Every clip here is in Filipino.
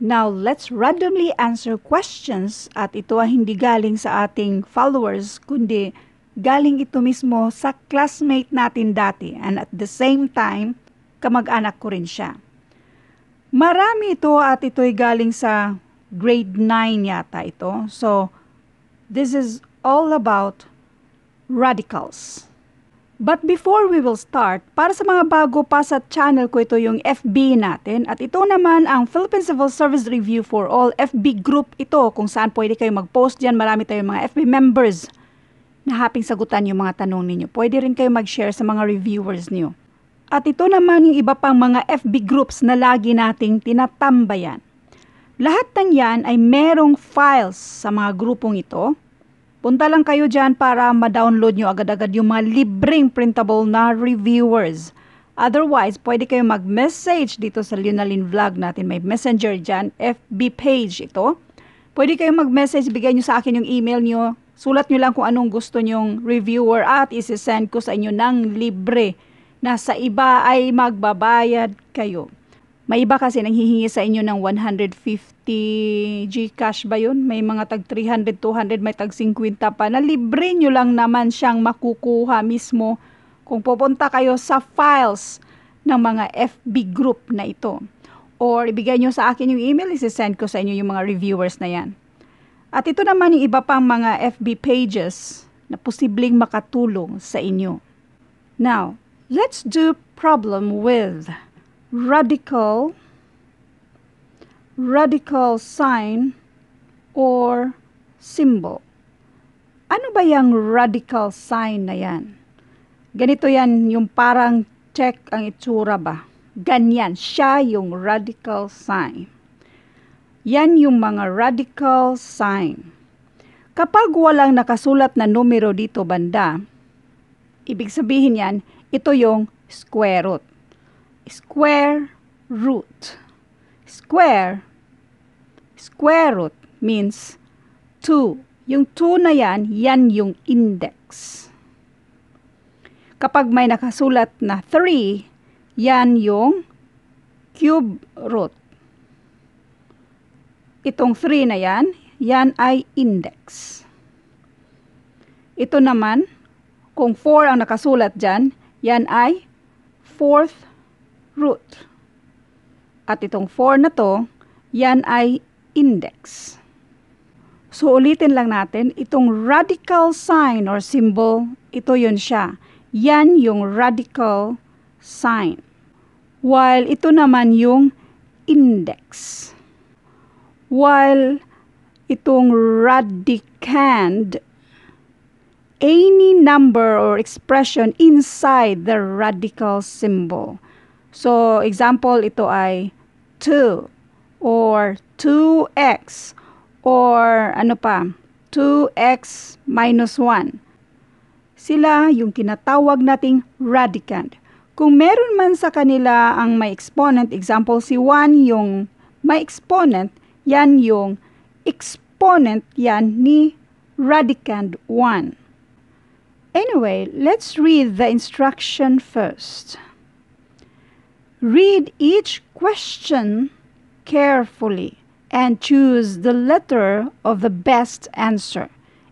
Now, let's randomly answer questions at ito ay hindi galing sa ating followers, kundi galing ito mismo sa classmate natin dati and at the same time, kamag-anak ko rin siya. Marami ito at ito'y galing sa grade 9 yata ito. So, this is all about radicals. But before we will start, para sa mga bago pa sa channel ko, ito yung FB natin. At ito naman ang Philippine Civil Service Review for All FB group ito kung saan pwede kayo mag-post dyan. Marami tayong mga FB members na haping sagutan yung mga tanong ninyo. Pwede rin kayo mag-share sa mga reviewers niyo. At ito naman yung iba pang mga FB groups na lagi nating tinatambayan. Lahat ng yan ay merong files sa mga grupong ito Punta lang kayo dyan para ma-download nyo agad-agad yung mga libreng printable na reviewers. Otherwise, pwede kayo mag-message dito sa Linalin Vlog natin. May messenger dyan, FB page ito. Pwede kayo mag-message, bigay nyo sa akin yung email nyo. Sulat nyo lang kung anong gusto nyong reviewer at isi-send ko sa inyo ng libre na sa iba ay magbabayad kayo. May iba kasi nanghihingi sa inyo ng 150 Gcash ba yun? May mga tag 300, 200, may tag 50 pa na libre nyo lang naman siyang makukuha mismo kung pupunta kayo sa files ng mga FB group na ito. Or ibigay nyo sa akin yung email, isi-send ko sa inyo yung mga reviewers na yan. At ito naman yung iba pang mga FB pages na posibleng makatulong sa inyo. Now, let's do problem with radical radical sign or symbol. Ano ba yung radical sign na yan? Ganito yan, yung parang check ang itsura ba? Ganyan, siya yung radical sign. Yan yung mga radical sign. Kapag walang nakasulat na numero dito banda, ibig sabihin yan, ito yung square root square root. Square, square root means 2. Yung 2 na yan, yan yung index. Kapag may nakasulat na 3, yan yung cube root. Itong 3 na yan, yan ay index. Ito naman, kung 4 ang nakasulat dyan, yan ay fourth root. At itong 4 na to, yan ay index. So ulitin lang natin, itong radical sign or symbol, ito yun siya. Yan yung radical sign. While ito naman yung index. While itong radicand, any number or expression inside the radical symbol. So, example, ito ay 2 or 2x or ano pa, 2x minus 1. Sila yung kinatawag nating radicand. Kung meron man sa kanila ang may exponent, example si 1 yung may exponent, yan yung exponent yan ni radicand 1. Anyway, let's read the instruction first. Read each question carefully and choose the letter of the best answer.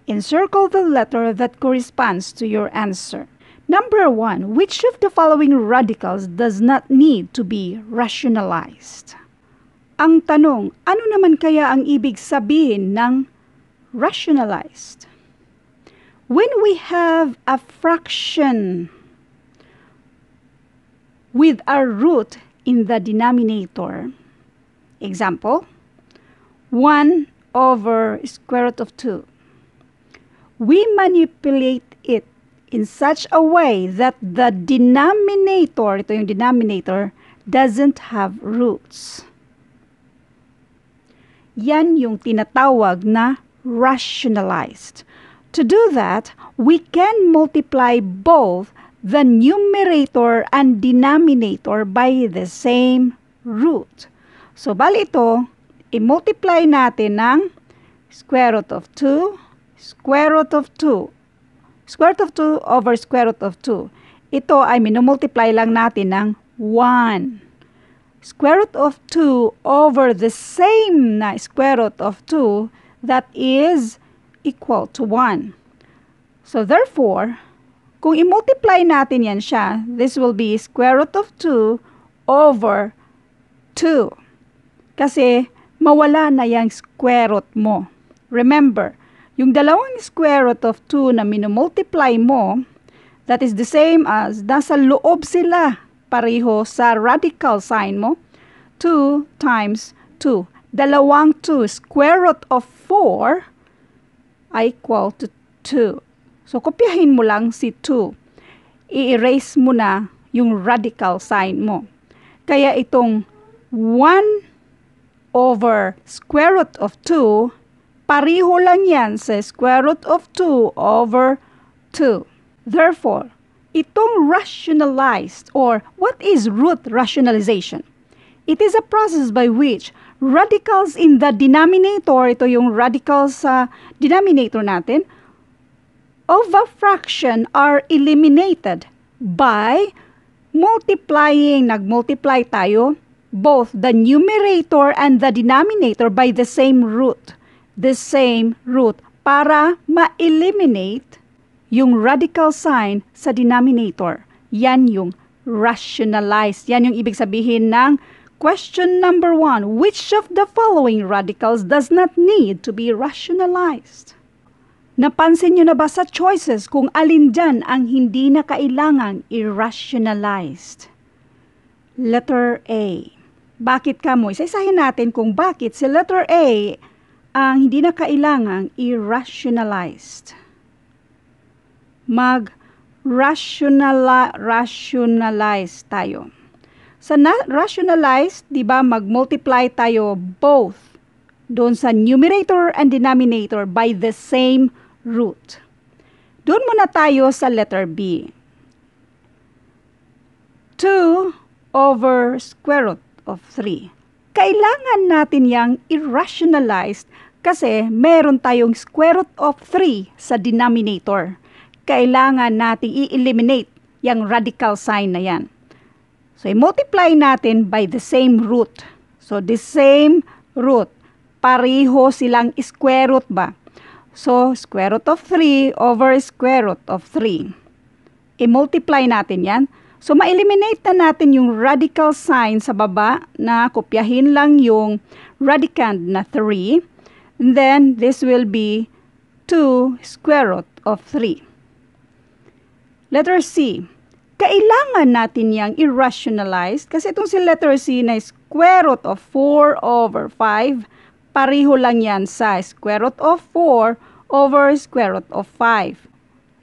Encircle the letter that corresponds to your answer. Number one, which of the following radicals does not need to be rationalized? Ang tanong, ano naman kaya ang ibig sabihin ng rationalized? When we have a fraction with a root in the denominator. Example, 1 over square root of 2. We manipulate it in such a way that the denominator, ito yung denominator, doesn't have roots. Yan yung tinatawag na rationalized. To do that, we can multiply both the numerator and denominator by the same root. So, bali ito, i-multiply natin ng square root of 2, square root of 2, square root of 2 over square root of 2. Ito ay minumultiply lang natin ng 1. square root of 2 over the same na square root of 2 that is equal to 1. So therefore, kung i-multiply natin yan siya, this will be square root of 2 over 2. Kasi mawala na yung square root mo. Remember, yung dalawang square root of 2 na minumultiply mo, that is the same as nasa loob sila pareho sa radical sign mo. 2 times 2. Dalawang 2, square root of 4 ay equal to 2. So, kopyahin mo lang si 2. I-erase mo na yung radical sign mo. Kaya itong 1 over square root of 2, pariho lang yan sa square root of 2 over 2. Therefore, itong rationalized or what is root rationalization? It is a process by which radicals in the denominator, ito yung radicals sa denominator natin, of a fraction are eliminated by multiplying, nag-multiply tayo, both the numerator and the denominator by the same root. The same root para ma-eliminate yung radical sign sa denominator. Yan yung rationalized. Yan yung ibig sabihin ng question number one. Which of the following radicals does not need to be rationalized? Napansin nyo na ba sa choices kung alin dyan ang hindi na kailangang irrationalized? Letter A. Bakit ka mo? Isa-isahin natin kung bakit si letter A ang hindi na kailangang irrationalized. Mag rationalize, rationalize tayo. Sa na- rationalize, 'di ba, mag-multiply tayo both doon sa numerator and denominator by the same root. Doon muna tayo sa letter B. 2 over square root of 3. Kailangan natin yang irrationalized kasi meron tayong square root of 3 sa denominator. Kailangan nating i-eliminate yung radical sign na yan. So, i-multiply natin by the same root. So, the same root. Pareho silang square root ba? So, square root of 3 over square root of 3. I-multiply natin yan. So, ma-eliminate na natin yung radical sign sa baba na kopyahin lang yung radicand na 3. And then, this will be 2 square root of 3. Letter C. Kailangan natin yang irrationalize kasi itong si letter C na square root of 4 over 5, pareho lang yan sa square root of 4 over square root of 5.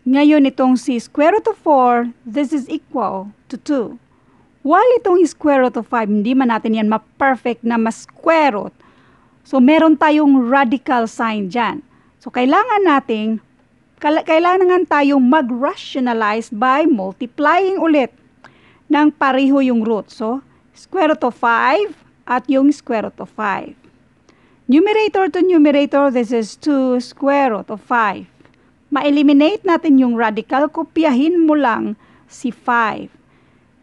Ngayon itong si square root of 4, this is equal to 2. While itong square root of 5, hindi man natin yan ma-perfect na ma-square root. So meron tayong radical sign dyan. So kailangan nating kailangan tayong mag-rationalize by multiplying ulit ng pareho yung root. So, square root of 5 at yung square root of 5. Numerator to numerator, this is 2 square root of 5. Ma-eliminate natin yung radical, kopyahin mo lang si 5.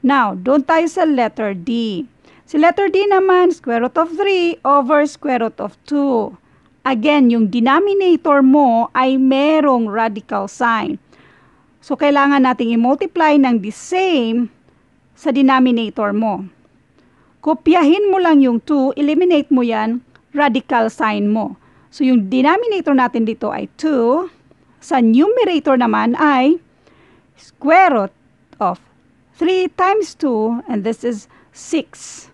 Now, doon tayo sa letter D. Si letter D naman, square root of 3 over square root of 2. Again, yung denominator mo ay merong radical sign. So, kailangan nating i-multiply ng the same sa denominator mo. Kopyahin mo lang yung 2, eliminate mo yan, radical sign mo. So, yung denominator natin dito ay 2. Sa numerator naman ay square root of 3 times 2 and this is 6.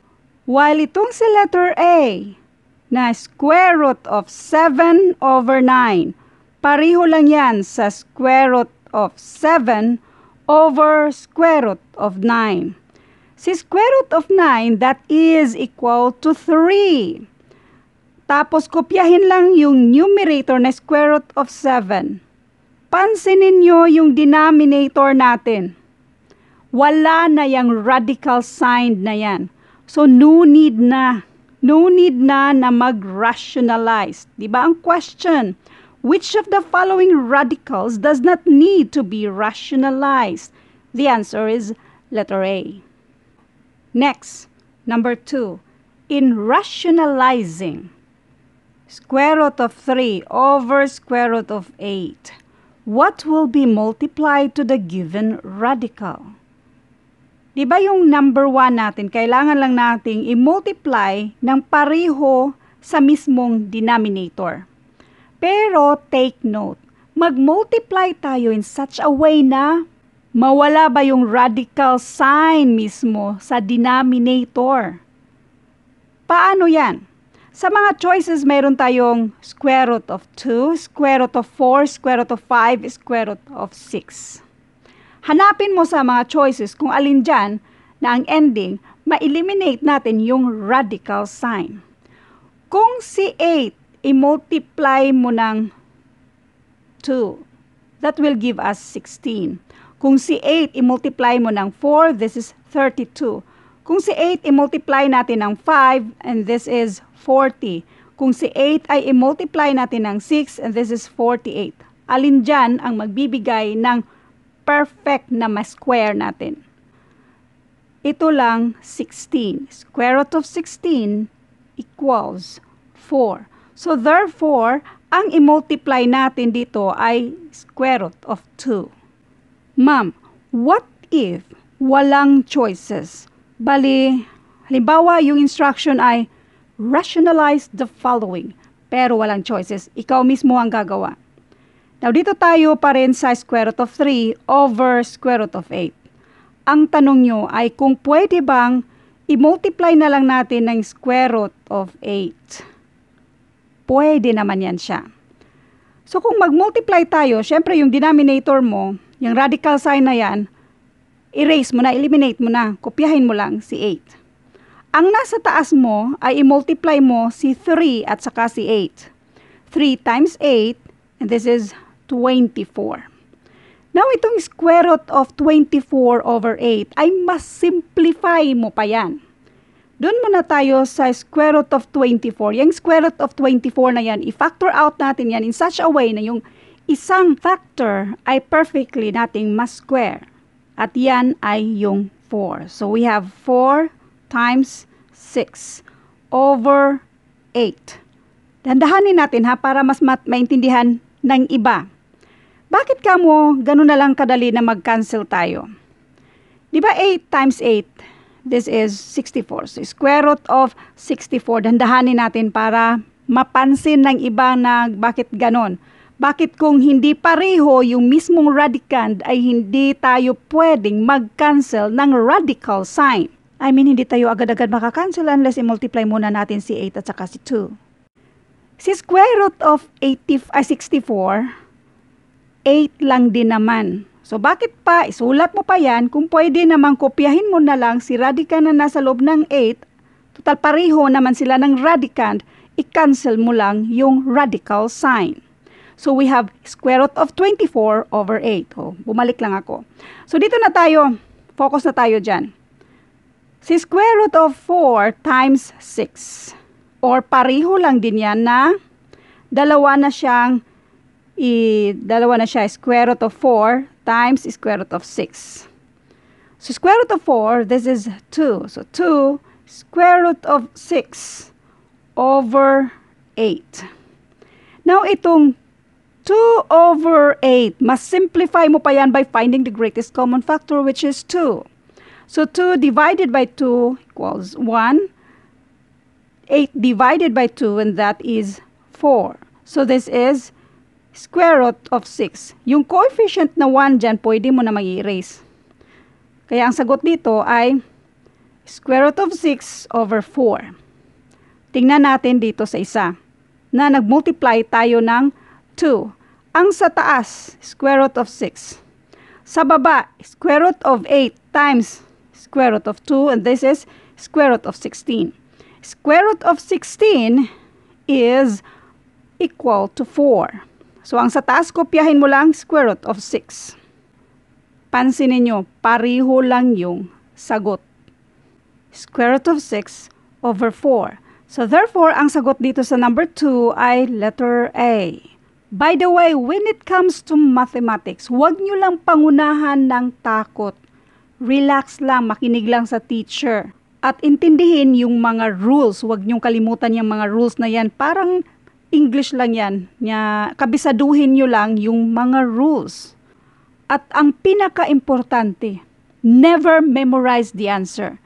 While itong sa letter A na square root of 7 over 9, pareho lang yan sa square root of 7 over square root of 9. Si square root of 9, that is equal to 3. Tapos, kopyahin lang yung numerator na square root of 7. Pansinin nyo yung denominator natin. Wala na yung radical sign na yan. So, no need na. No need na na mag-rationalize. Diba ang question? Which of the following radicals does not need to be rationalized? The answer is letter A. Next, Number 2, in rationalizing square root of 3 over square root of 8, what will be multiplied to the given radical? Di ba yung number 1 natin, kailangan lang nating i-multiply ng pareho sa mismong denominator. Pero take note, mag-multiply tayo in such a way na mawala ba yung radical sign mismo sa denominator. Paano yan? Sa mga choices, mayroon tayong square root of 2, square root of 4, square root of 5, square root of 6. Hanapin mo sa mga choices kung alin dyan na ang ending, ma-eliminate natin yung radical sign. Kung si 8, i-multiply mo ng 2, that will give us 16. Kung si 8, i-multiply mo ng 4, this is 32. Kung si 8, i-multiply natin ng 5, and this is 40. Kung si 8 ay i-multiply natin ng 6, and this is 48. Alin dyan ang magbibigay ng perfect na ma-square natin? Ito lang 16. Square root of 16 equals 4. So therefore, ang i-multiply natin dito ay square root of 2. Ma'am, what if walang choices? Bali, halimbawa yung instruction ay rationalize the following, pero walang choices. Ikaw mismo ang gagawa. Now, dito tayo pa rin sa square root of 3 over square root of 8. Ang tanong nyo ay kung pwede bang i-multiply na lang natin ng square root of 8. Pwede naman yan siya. So, kung mag-multiply tayo, syempre yung denominator mo, yung radical sign na yan, erase mo na, eliminate mo na, kopyahin mo lang si 8. Ang nasa taas mo ay i-multiply mo si 3 at saka si 8. 3 times 8, and this is 24. Now, itong square root of 24 over 8 ay mas simplify mo pa yan. Doon muna tayo sa square root of 24. Yung square root of 24 na yan, i-factor out natin yan in such a way na yung isang factor ay perfectly nating mas square. At yan ay yung 4. So we have 4 times 6 over 8. Dandahanin natin ha para mas mat maintindihan ng iba. Bakit ka mo ganun na lang kadali na mag-cancel tayo? Di ba 8 times 8? This is 64. So square root of 64. Dandahanin natin para mapansin ng iba na bakit ganon. Bakit kung hindi pareho yung mismong radicand ay hindi tayo pwedeng mag-cancel ng radical sign? I mean, hindi tayo agad-agad makakancel unless i-multiply muna natin si 8 at saka si 2. Si square root of 80, ay 64, 8 lang din naman. So bakit pa, isulat mo pa yan kung pwede namang kopyahin mo na lang si radicand na nasa loob ng 8, total pareho naman sila ng radicand, i-cancel mo lang yung radical sign. So we have square root of 24 over 8. Oh, bumalik lang ako. So dito na tayo, focus na tayo dyan. Si square root of 4 times 6. Or pareho lang din yan na dalawa na siyang i dalawa na siya square root of 4 times square root of 6. So square root of 4, this is 2. So 2 square root of 6 over 8. Now itong 2 over 8, mas simplify mo pa yan by finding the greatest common factor which is 2. So 2 divided by 2 equals 1. 8 divided by 2 and that is 4. So this is square root of 6. Yung coefficient na 1 dyan, pwede mo na mag-erase. Kaya ang sagot dito ay square root of 6 over 4. Tingnan natin dito sa isa na nag-multiply tayo ng 2. Ang sa taas, square root of 6. Sa baba, square root of 8 times square root of 2 and this is square root of 16. Square root of 16 is equal to 4. So ang sa taas, kopyahin mo lang square root of 6. Pansinin nyo, pariho lang yung sagot. Square root of 6 over 4. So therefore, ang sagot dito sa number 2 ay letter A. By the way, when it comes to mathematics, huwag nyo lang pangunahan ng takot. Relax lang, makinig lang sa teacher. At intindihin yung mga rules. Huwag niyong kalimutan yung mga rules na yan. Parang English lang yan. Nya, kabisaduhin niyo lang yung mga rules. At ang pinaka-importante, never memorize the answer.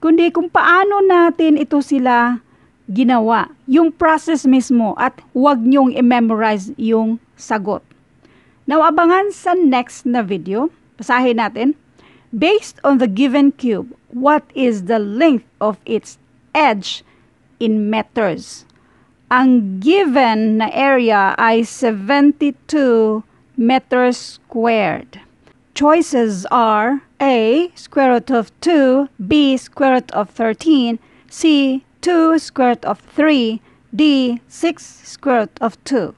Kundi kung paano natin ito sila ginawa. Yung process mismo at huwag niyong i-memorize yung sagot. Now, abangan sa next na video. Basahin natin. Based on the given cube, what is the length of its edge in meters? Ang given na area ay 72 meters squared. Choices are A, square root of 2, B, square root of 13, C, 2 square root of 3, D, 6 square root of 2.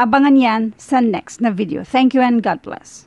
Abangan yan sa next na video. Thank you and God bless.